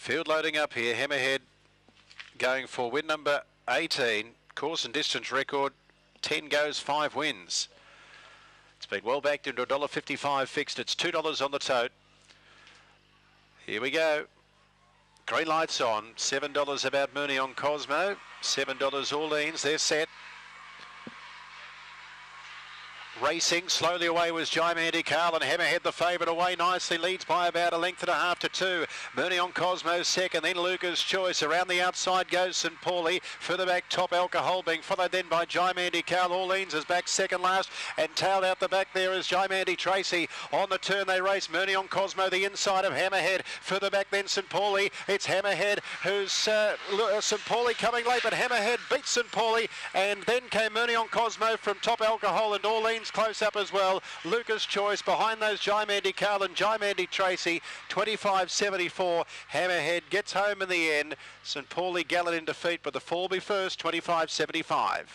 Field loading up here. Hammerhead going for win number 18. Course and distance record. 10 goes, 5 wins. It's been well backed into $1.55 fixed. It's $2 on the tote. Here we go. Green lights on. $7 about Mooney on Cosmo. $7 Orleans. They're set. Racing slowly away was Jaimandy Carl and Hammerhead the favourite away nicely leads by about a length and a half to two. Mooney on Cosmo second then Lucas Choice. Around the outside goes St. Pauli. further back top alcohol being followed then by Jaimandy Carl. Orleans is back second last and tailed out the back there is Jaimandy Tracy. On the turn they race Mooney on Cosmo the inside of Hammerhead. Further back then St. Pauli. it's Hammerhead who's uh, uh St. Pauli coming late but Hammerhead beats St. Pauli and then came Mooney on Cosmo from top alcohol and Orleans close up as well. Lucas Choice behind those Jaimandy Carl and Jaimandy Tracy. 25.74. Hammerhead gets home in the end. St Pauli Gallant in defeat, but the fall be first. 25.75.